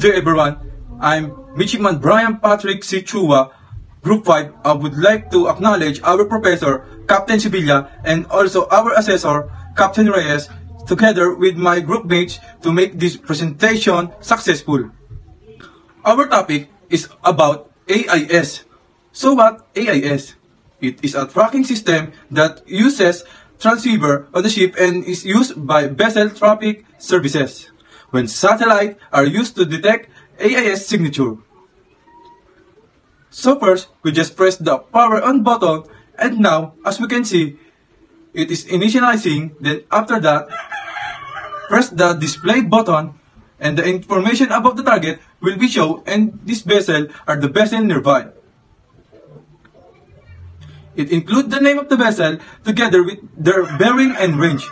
Good day everyone. I'm Midshipman Brian Patrick C. Chua, Group 5. I would like to acknowledge our professor, Captain Sevilla, and also our assessor, Captain Reyes, together with my group mates to make this presentation successful. Our topic is about AIS. So what AIS? It is a tracking system that uses transceiver on the ship and is used by vessel traffic services when satellites are used to detect AIS signature. So first, we just press the power on button and now, as we can see, it is initializing, then after that, press the display button and the information about the target will be shown and this vessel are the vessel nearby. It includes the name of the vessel together with their bearing and range.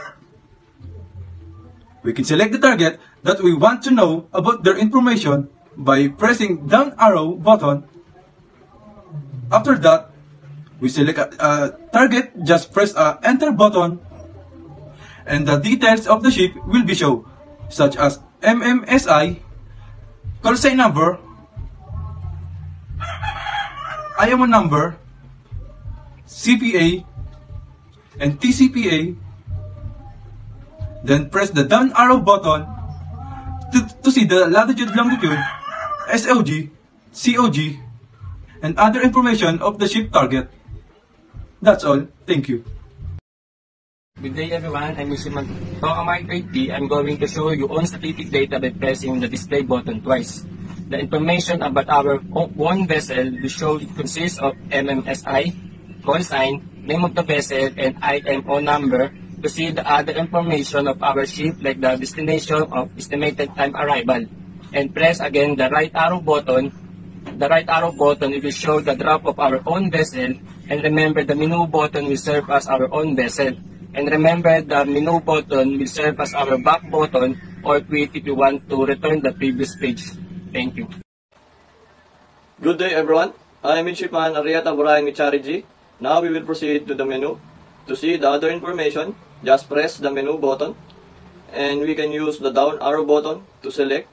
We can select the target that we want to know about their information by pressing down arrow button. After that, we select a, a target, just press a enter button. And the details of the ship will be shown such as MMSI, call sign number, IMO number, CPA, and TCPA, then press the down arrow button to, to see the latitude, longitude, SOG, COG, and other information of the ship target. That's all. Thank you. Good day everyone, I'm Mr. Tokamark 8P. I'm going to show you on statistic data by pressing the display button twice. The information about our one vessel we show consists of MMSI, call sign, name of the vessel, and IMO number to see the other information of our ship like the destination of estimated time arrival. And press again the right arrow button. The right arrow button will show the drop of our own vessel and remember the menu button will serve as our own vessel. And remember, the menu button will serve as our back button or quit if you want to return the previous page. Thank you. Good day everyone. I am Midshipman Arieta Brian Michariji. Now we will proceed to the menu. To see the other information, just press the menu button and we can use the down arrow button to select.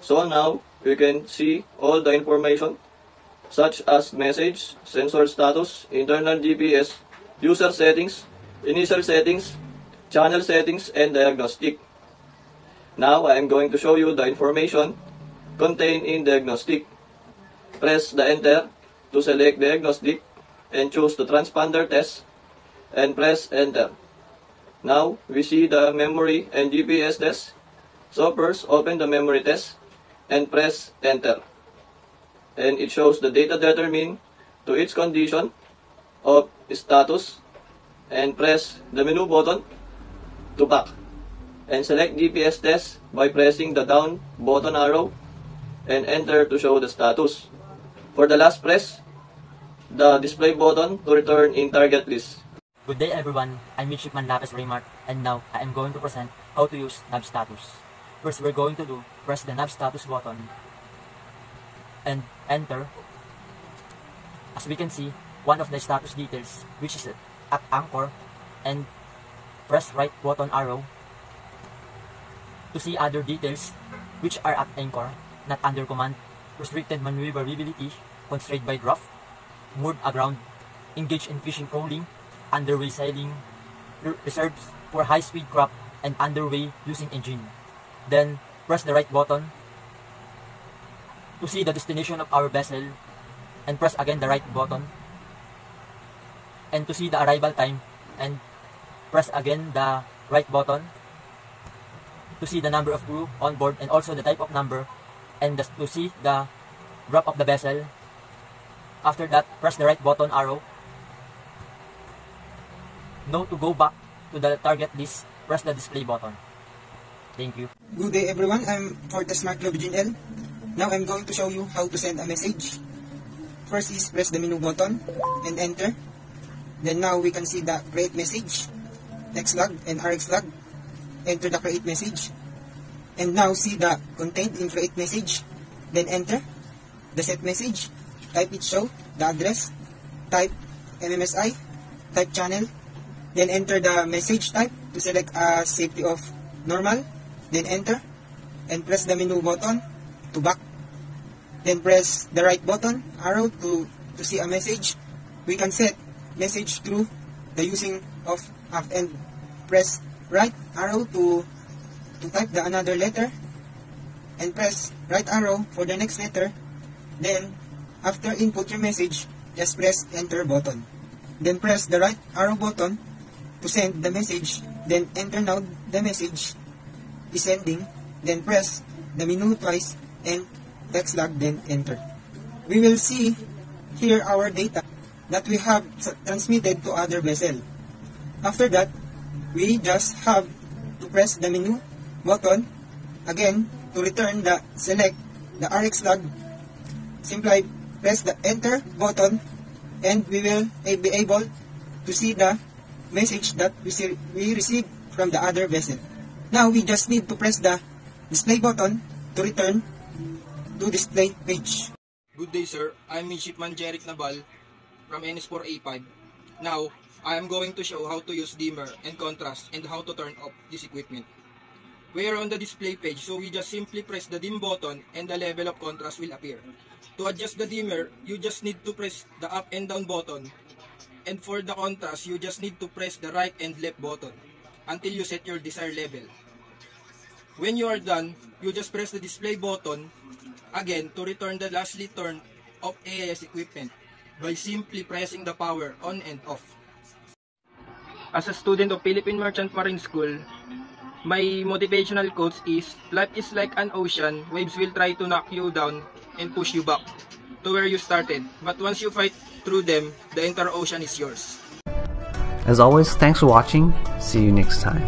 So now we can see all the information such as message, sensor status, internal GPS, user settings, initial settings, channel settings, and diagnostic. Now I am going to show you the information contained in diagnostic. Press the enter to select diagnostic and choose the transponder test and press enter. Now we see the memory and GPS test. So first open the memory test and press enter. And it shows the data determined to its condition of status and press the menu button to back and select GPS test by pressing the down button arrow and enter to show the status. For the last press, the display button to return in target list. Good day everyone, I'm Midshipman Lapis Raymart and now I am going to present how to use nav status. First we're going to do, press the nav status button and enter. As we can see, one of the status details which is at anchor and press right button arrow to see other details which are at anchor, not under command, restricted maneuverability, constrained by draft, moored aground, engaged in fishing crawling, underway sailing, reserves for high-speed craft, and underway using engine. Then, press the right button to see the destination of our vessel and press again the right button and to see the arrival time and press again the right button to see the number of crew on board and also the type of number and the, to see the drop of the vessel. After that, press the right button arrow. Now to go back to the target list, press the display button. Thank you. Good day everyone, I'm for Fortes Mark Lobijin L. Now I'm going to show you how to send a message. First is press the menu button and enter. Then now we can see the create message, text log and RX log. Enter the create message. And now see the contained in create message. Then enter the set message. Type it show, the address, type MMSI, type channel, then enter the message type to select a safety of normal, then enter, and press the menu button, to back. Then press the right button, arrow to, to see a message. We can set message through the using of up and press right arrow to to type the another letter and press right arrow for the next letter. Then after input your message, just press enter button. Then press the right arrow button to send the message. Then enter now the message is sending. Then press the menu twice and text log then enter. We will see here our data that we have transmitted to other vessel. After that, we just have to press the menu button again to return the select the RX log. Simply press the enter button and we will be able to see the message that we, received from the other vessel. Now we just need to press the display button to return to display page. Good day, sir. I'm Midshipman Jeric Nabal from NS4A5. Now, I am going to show how to use dimmer and contrast and how to turn off this equipment. We are on the display page, so we just simply press the dim button and the level of contrast will appear. To adjust the dimmer, you just need to press the up and down button. And for the contrast, you just need to press the right and left button until you set your desired level. When you are done, you just press the display button again to return the lastly turn of AIS equipment by simply pressing the power on and off. As a student of Philippine Merchant Marine School, my motivational quote is, Life is like an ocean, waves will try to knock you down and push you back to where you started. But once you fight through them, the entire ocean is yours. As always, thanks for watching. See you next time.